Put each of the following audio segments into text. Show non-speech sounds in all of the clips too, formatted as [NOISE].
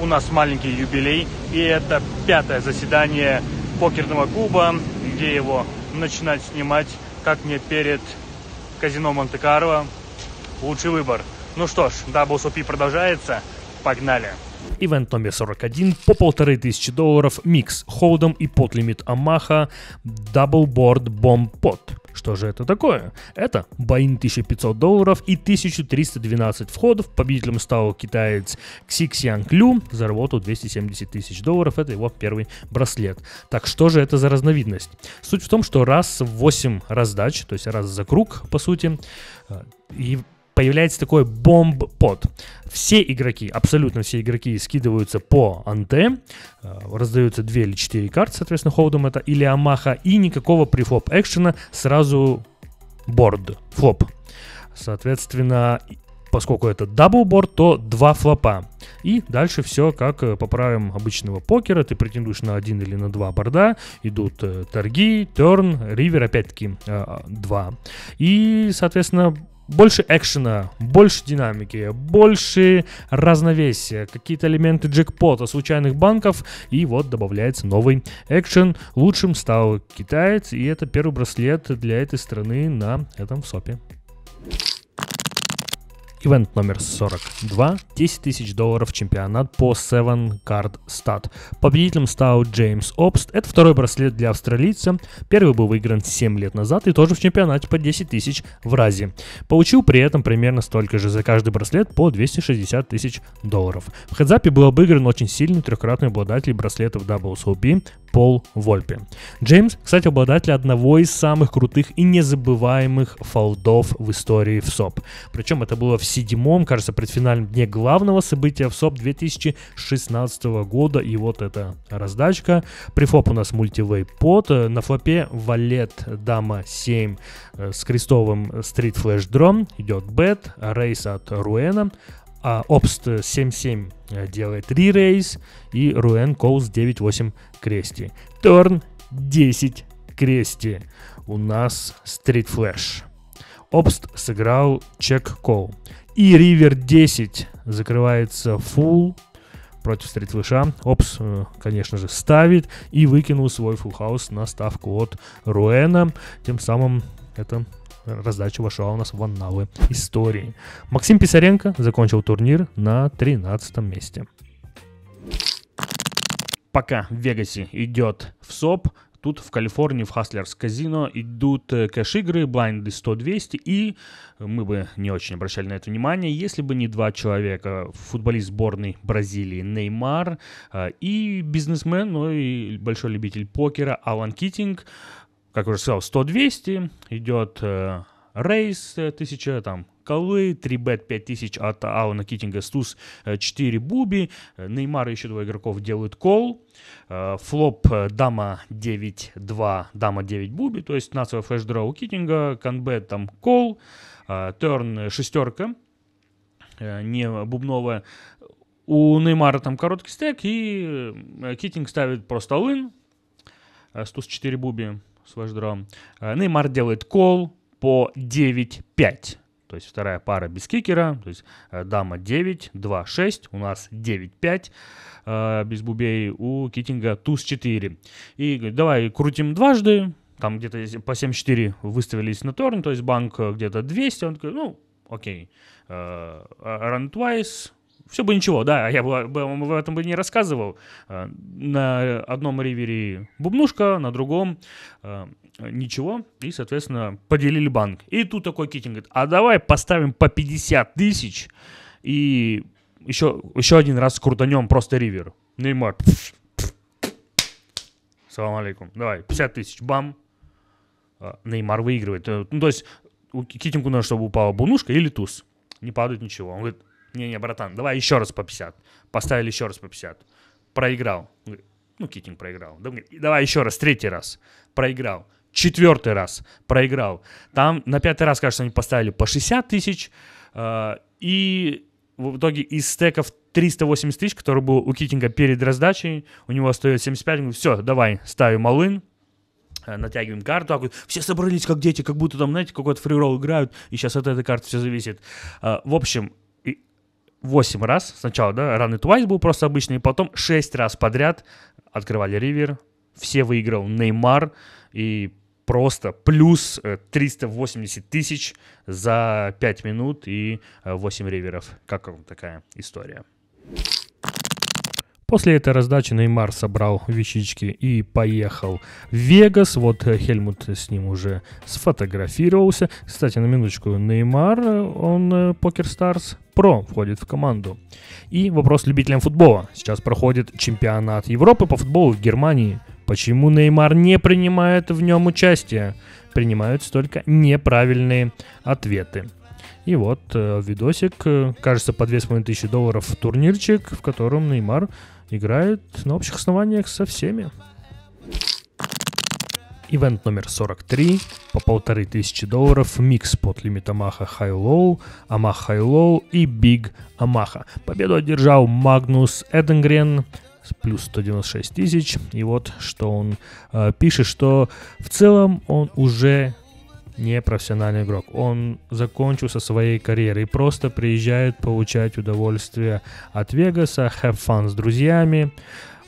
у нас маленький юбилей, и это пятое заседание покерного клуба, где его начинать снимать, как мне перед казино Монте-Карло. Лучший выбор. Ну что ж, WSOP продолжается. Погнали. Ивент номер 41 по полторы тысячи долларов, микс холдом и подлимит Амаха Double Board Bomb Pot. Что же это такое? Это Баин 1500 долларов и 1312 входов. Победителем стал китаец Ксиксиан Клю за работу 270 тысяч долларов. Это его первый браслет. Так что же это за разновидность? Суть в том, что раз в 8 раздач, то есть раз за круг, по сути, э, и появляется такой бомб-под. Все игроки, абсолютно все игроки скидываются по анте, э, раздаются 2 или 4 карты, соответственно, холдом это, или амаха, и никакого префлоп экшена, сразу борд, флоп. Соответственно, поскольку это double board, то два флопа. И дальше все как э, по правилам обычного покера. Ты претендуешь на один или на два борда. Идут э, торги, turn, river, опять-таки э, два. И, соответственно, больше экшена, больше динамики, больше разновесия, какие-то элементы джекпота, случайных банков, и вот добавляется новый экшен. Лучшим стал китаец, и это первый браслет для этой страны на этом WSOP-е. Ивент номер 42. 10 тысяч долларов чемпионат по 7 Card Stat. Победителем стал Джеймс Обст. Это второй браслет для австралийца. Первый был выигран 7 лет назад и тоже в чемпионате по 10 тысяч в разе. Получил при этом примерно столько же за каждый браслет по 260 тысяч долларов. В хедзапе был обыгран очень сильный трехкратный обладатель браслетов WSOP Пол Вольпе. Джеймс, кстати, обладатель одного из самых крутых и незабываемых фолдов в истории в СОП. Причем это было в седьмом, кажется, предфинальном дне главного события в СОП 2016 года. И вот эта раздачка. Прифоп у нас мультивей под. На флопе валет дама 7 э, с крестовым стрит флэш дром. Идет бет, рейс от Руэна а Obst 7.7 э, делает re-raise и Ruin Calls 9.8 крести. Turn 10 крести. У нас Street Flash. Obst сыграл call. И River 10 закрывается full против Flash. Опс, э, конечно же, ставит и выкинул свой house на ставку от Руэна. Тем самым это раздача вошла у нас в анналы истории. Максим Писаренко закончил турнир на 13 месте. Пока в Вегасе идет в СОП, Тут в Калифорнии, в Хаслерс казино идут э, кэш-игры, блайнды 100-200, и мы бы не очень обращали на это внимание, если бы не два человека. Футболист сборной Бразилии Неймар э, и бизнесмен, но и большой любитель покера Алан Китинг как уже сказал, 100-200, идет э, рейс 1000, э, там, колы, 3 бет 5000 от Алана Китинга, Стус 4 э, буби, э, Неймар и еще два игроков делают кол, флоп дама 9-2, дама 9 буби, то есть нацевый флеш-дроу Китинга, канбет там кол, терн шестерка, не бубновая, у Неймара там короткий стек, и Китинг ставит просто лын, Стус 4 буби, с вождром. Э, Неймар делает кол по 9-5. То есть вторая пара без кикера. То есть э, дама 9, 2, 6. У нас 9, 5 э, без бубей. У Китинга туз 4. И давай крутим дважды. Там где-то по 7-4 выставились на торн. То есть банк где-то 200. Он такой, ну, окей. Run twice все бы ничего, да, я бы, бы в этом бы не рассказывал. Э, на одном ривере бубнушка, на другом э, ничего, и, соответственно, поделили банк. И тут такой Китинг говорит, а давай поставим по 50 тысяч и еще, еще один раз крутанем просто ривер. Неймар. Салам алейкум. Давай, 50 тысяч, бам. Э, Неймар выигрывает. Ну, то есть, у Китингу надо, чтобы упала бунушка или туз. Не падает ничего. Он говорит, не-не, братан, давай еще раз по 50. Поставили еще раз по 50. Проиграл. Ну, Китинг проиграл. Давай еще раз, третий раз. Проиграл. Четвертый раз проиграл. Там на пятый раз, кажется, они поставили по 60 тысяч. Э, и в итоге из стеков 380 тысяч, который был у Китинга перед раздачей, у него стоит 75. Говорит, все, давай, ставим малын, э, натягиваем карту, вот, все собрались как дети, как будто там, знаете, какой-то фрирол играют, и сейчас от этой карты все зависит. Э, в общем, 8 раз, сначала, да, It Twice был просто обычный, и потом 6 раз подряд открывали ривер, все выиграл Неймар, и просто плюс 380 э, тысяч за 5 минут и 8 э, риверов. Как вам такая история? После этой раздачи Неймар собрал вещички и поехал в Вегас. Вот э, Хельмут с ним уже сфотографировался. Кстати, на минуточку, Неймар, он Покер Старс Про входит в команду. И вопрос любителям футбола. Сейчас проходит чемпионат Европы по футболу в Германии. Почему Неймар не принимает в нем участие? Принимаются только неправильные ответы. И вот э, видосик, э, кажется, по 2500 долларов турнирчик, в котором Неймар играет на общих основаниях со всеми. Ивент номер 43 по полторы тысячи долларов, микс под лимит Амаха Low, Амах Low и Big Амаха. Победу одержал Магнус Эденгрен, плюс 196 тысяч. И вот что он э, пишет, что в целом он уже не профессиональный игрок. Он закончил со своей карьерой и просто приезжает получать удовольствие от Вегаса, have fun с друзьями,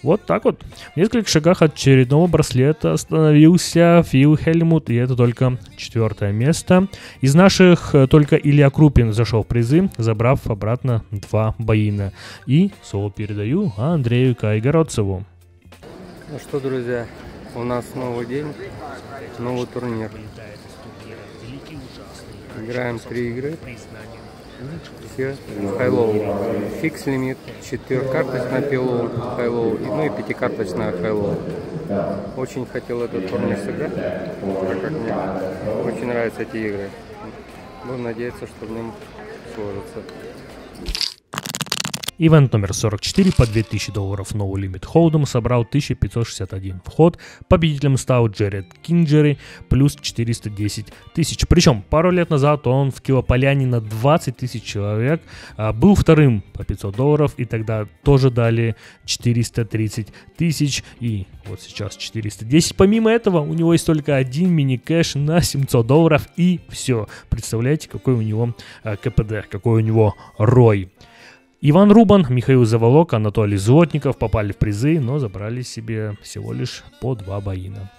вот так вот. В нескольких шагах от очередного браслета остановился Фил Хельмут, и это только четвертое место. Из наших э, только Илья Крупин зашел в призы, забрав обратно два buy-in-а. И слово передаю Андрею Кайгородцеву. Ну что, друзья, у нас новый день, новый турнир. Играем три игры все hi-lo. Fix limit, четырехкарточная PLO hi-lo, ну и пятикарточная hi-lo. Очень хотел этот турнир сыграть, так как мне очень нравятся эти игры. Будем надеяться, что в нем сложится. Ивент номер 44 по 2000 долларов No Limit Hold'em собрал 1561 вход. Победителем стал Джеред Кинджери плюс 410 тысяч. Причем пару лет назад он в Килополяне на 20 тысяч человек а, был вторым по 500 долларов и тогда тоже дали 430 тысяч и вот сейчас 410. Помимо этого у него есть только один мини-кэш на 700 долларов и все. Представляете, какой у него а, КПД, какой у него рой. Иван Рубан, Михаил Заволок, Анатолий Злотников попали в призы, но забрали себе всего лишь по два боина.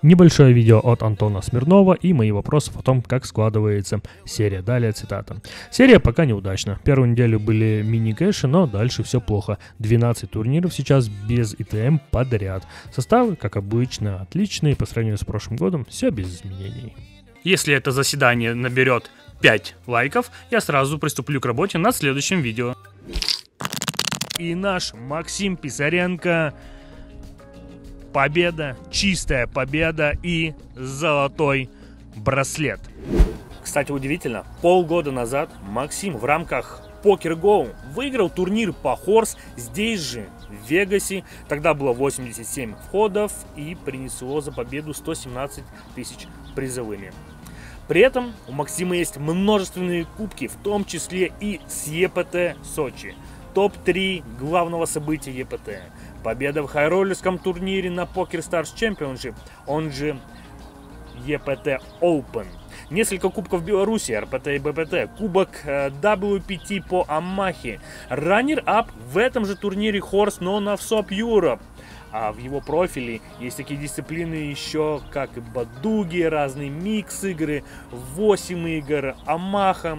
Небольшое видео от Антона Смирнова и мои вопросы о том, как складывается серия. Далее цитата. Серия пока неудачна. Первую неделю были мини-кэши, но дальше все плохо. 12 турниров сейчас без ИТМ подряд. Составы, как обычно, отличные. По сравнению с прошлым годом, все без изменений. Если это заседание наберет 5 лайков, я сразу приступлю к работе над следующим видео. И наш Максим Писаренко. Победа, чистая победа и золотой браслет. Кстати, удивительно, полгода назад Максим в рамках Покер Go выиграл турнир по Хорс здесь же, в Вегасе. Тогда было 87 входов и принесло за победу 117 тысяч призовыми. При этом у Максима есть множественные кубки, в том числе и с ЕПТ Сочи. Топ-3 главного события ЕПТ. Победа в хайроллерском турнире на Poker Stars Championship, он же ЕПТ Open. Несколько кубков Беларуси, РПТ и БПТ, кубок э, WPT по Амахе, раннер-ап в этом же турнире Хорс, но на ВСОП Europe. А в его профиле есть такие дисциплины еще, как Бадуги, разные микс-игры, 8 игр, Амаха.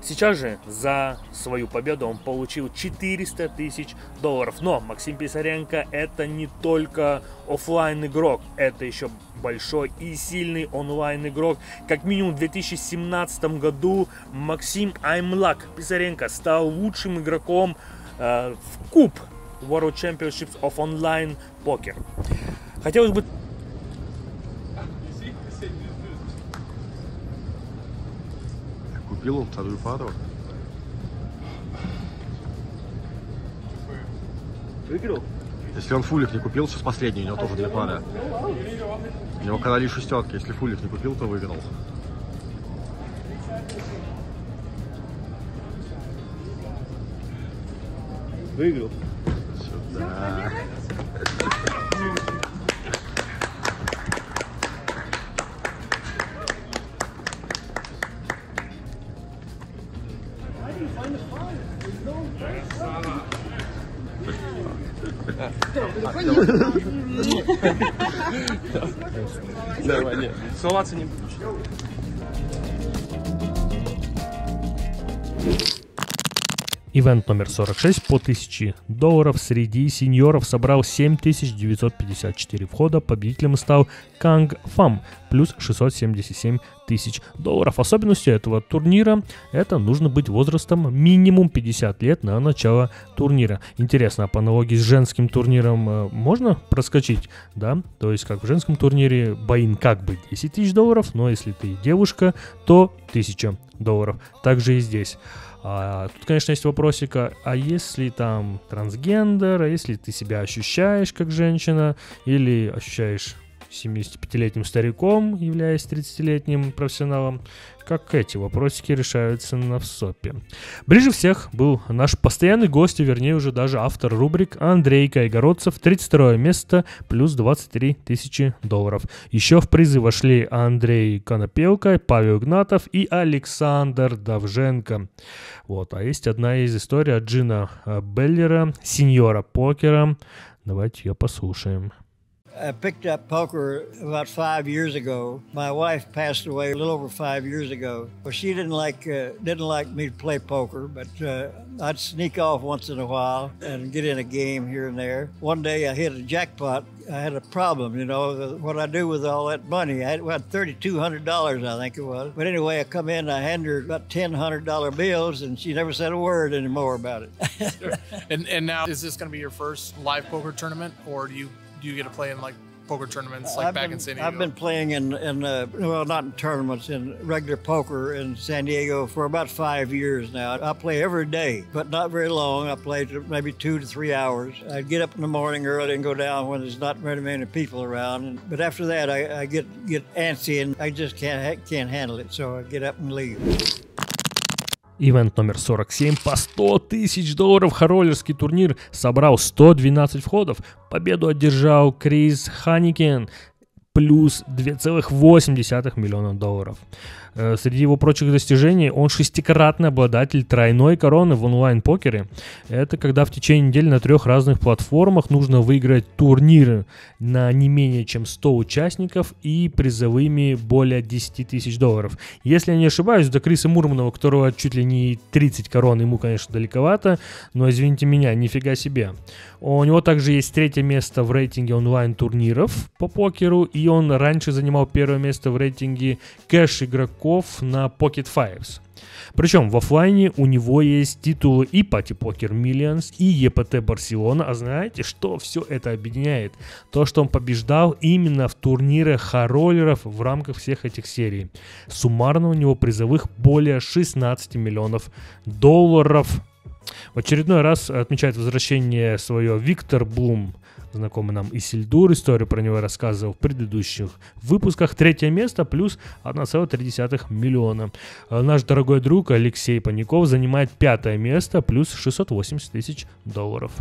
Сейчас же за свою победу он получил 400 тысяч долларов. Но Максим Писаренко это не только офлайн игрок, это еще большой и сильный онлайн игрок. Как минимум в 2017 году Максим Аймлак Писаренко стал лучшим игроком э, в куб World Championships of Online Poker. Хотелось бы Купил он вторую пару. Выиграл? Если он фулик не купил, сейчас последний, у него тоже две пары. У него короли шестерки, если фулик не купил, то выиграл. Выиграл. Да. Давай, целоваться не буду. Ивент номер 46 по 1000 долларов среди сеньоров собрал 7954 входа. Победителем стал Канг Фам плюс 677 тысяч долларов. Особенностью этого турнира это нужно быть возрастом минимум 50 лет на начало турнира. Интересно, а по аналогии с женским турниром э, можно проскочить? Да, то есть как в женском турнире боин как бы 10 тысяч долларов, но если ты девушка, то 1000 долларов. Также и здесь. А, тут, конечно, есть вопросика, а если там трансгендер, а если ты себя ощущаешь как женщина, или ощущаешь 75-летним стариком, являясь 30-летним профессионалом, как эти вопросики решаются на ВСОПе. Ближе всех был наш постоянный гость, вернее уже даже автор рубрик Андрей Кайгородцев, 32 место, плюс 23 тысячи долларов. Еще в призы вошли Андрей Конопелка, Павел Игнатов и Александр Давженко. Вот, а есть одна из историй от Джина Беллера, сеньора покера. Давайте ее послушаем. I picked up poker about five years ago. My wife passed away a little over five years ago. Well, she didn't like uh, didn't like me to play poker, but uh, I'd sneak off once in a while and get in a game here and there. One day I hit a jackpot. I had a problem, you know, what I do with all that money. I had about thirty-two hundred dollars, I think it was. But anyway, I come in, I hand her about ten hundred dollar bills, and she never said a word anymore about it. [LAUGHS] and and now is this going to be your first live poker tournament, or do you do you get to play in like poker tournaments like I've back been, in San Diego? I've been playing in, in uh, well, not in tournaments, in regular poker in San Diego for about five years now. I play every day, but not very long. I play maybe two to three hours. I'd get up in the morning early and go down when there's not very many people around. And, but after that, I, I get get antsy and I just can't can't handle it. So I get up and leave. Ивент номер 47 по 100 тысяч долларов. Хороллерский турнир собрал 112 входов. Победу одержал Крис Ханикен плюс 2,8 миллиона долларов. Э, среди его прочих достижений он шестикратный обладатель тройной короны в онлайн-покере. Это когда в течение недели на трех разных платформах нужно выиграть турниры на не менее чем 100 участников и призовыми более 10 тысяч долларов. Если я не ошибаюсь, до Криса Мурманова, которого чуть ли не 30 корон, ему, конечно, далековато, но извините меня, нифига себе. У него также есть третье место в рейтинге онлайн-турниров по покеру, и он раньше занимал первое место в рейтинге кэш-игроков игроков на Pocket Fives. Причем в офлайне у него есть титулы и Party Poker Millions, и EPT Барселона. А знаете, что все это объединяет? То, что он побеждал именно в турнирах хороллеров в рамках всех этих серий. Суммарно у него призовых более 16 миллионов долларов. В очередной раз отмечает возвращение свое Виктор Блум – знакомый нам Исильдур, историю про него рассказывал в предыдущих выпусках. Третье место плюс 1,3 миллиона. А наш дорогой друг Алексей Паников занимает пятое место плюс 680 тысяч долларов.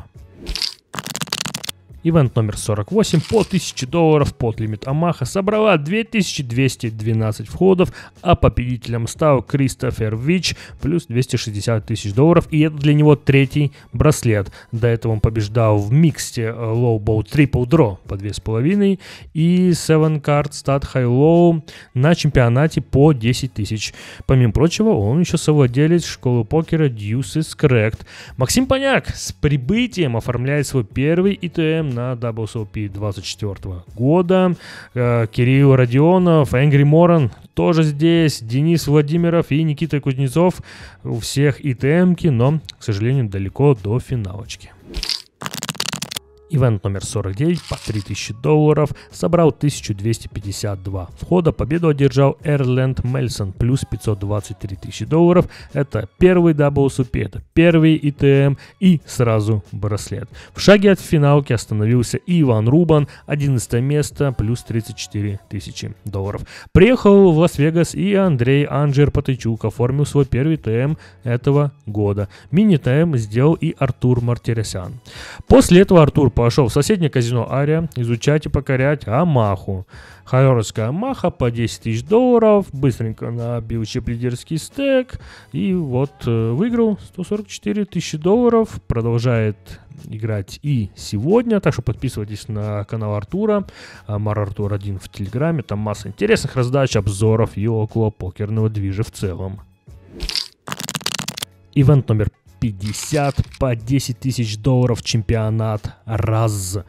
Ивент номер 48 по 1000 долларов под лимит Амаха собрала 2212 входов, а победителем стал Кристофер Вич плюс 260 тысяч долларов, и это для него третий браслет. До этого он побеждал в миксте Low Bow Triple Draw по 2,5 и 7 Card Stat High Low на чемпионате по 10 тысяч. Помимо прочего, он еще совладелец школы покера Deuces Correct. Максим Поняк с прибытием оформляет свой первый ИТМ на WSOP 24 года. Э, Кирилл Родионов, Энгри Моран тоже здесь, Денис Владимиров и Никита Кузнецов. У всех ИТМки, но, к сожалению, далеко до финалочки. Ивент номер 49 по 3000 долларов собрал 1252 входа. Победу одержал Эрленд Мельсон плюс 523 тысячи долларов. Это первый WSOP, это первый ИТМ и сразу браслет. В шаге от финалки остановился Иван Рубан, 11 место, плюс 34 тысячи долларов. Приехал в Лас-Вегас и Андрей Анджер Патычук оформил свой первый ТМ этого года. Мини-ТМ сделал и Артур Мартиросян. После этого Артур пошел в соседнее казино Ария изучать и покорять Амаху. Хайоровская Амаха по 10 тысяч долларов, быстренько набил чип-лидерский стек и вот э, выиграл 144 тысячи долларов, продолжает играть и сегодня, так что подписывайтесь на канал Артура, Мар Артур 1 в Телеграме, там масса интересных раздач, обзоров и около покерного движа в целом. Ивент номер 50 по 10 тысяч долларов чемпионат раз.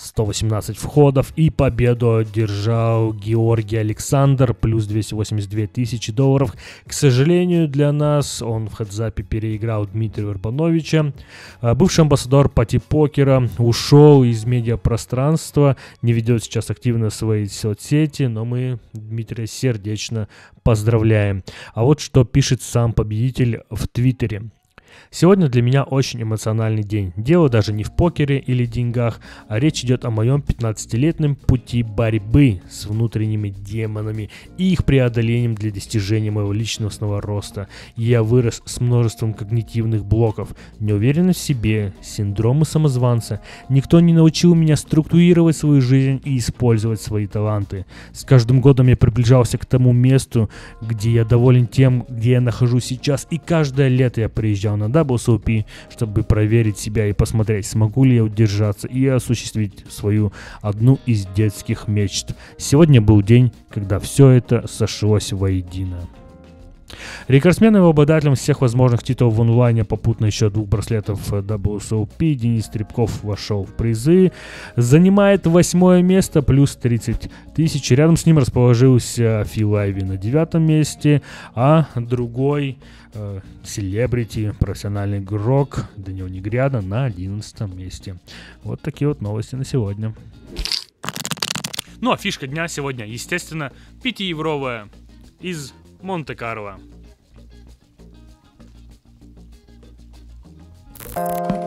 118 входов и победу одержал Георгий Александр, плюс 282 тысячи долларов. К сожалению для нас он в хедзапе переиграл Дмитрия Вербановича. А, бывший амбассадор пати покера ушел из медиапространства, не ведет сейчас активно свои соцсети, но мы Дмитрия сердечно поздравляем. А вот что пишет сам победитель в Твиттере. Сегодня для меня очень эмоциональный день. Дело даже не в покере или деньгах, а речь идет о моем 15-летнем пути борьбы с внутренними демонами и их преодолением для достижения моего личностного роста. Я вырос с множеством когнитивных блоков, неуверенность в себе, синдромы самозванца. Никто не научил меня структурировать свою жизнь и использовать свои таланты. С каждым годом я приближался к тому месту, где я доволен тем, где я нахожусь сейчас, и каждое лето я приезжал на WSOP, чтобы проверить себя и посмотреть, смогу ли я удержаться и осуществить свою одну из детских мечт. Сегодня был день, когда все это сошлось воедино. Рекордсменом и обладателем всех возможных титулов в онлайне, попутно еще двух браслетов WSOP, Денис Трепков вошел в призы. Занимает восьмое место, плюс 30 тысяч. Рядом с ним расположился Фил Айви на девятом месте, а другой э, селебрити, профессиональный игрок Данил Негряда на одиннадцатом месте. Вот такие вот новости на сегодня. Ну а фишка дня сегодня, естественно, 5-евровая из Монте-Карло. thank you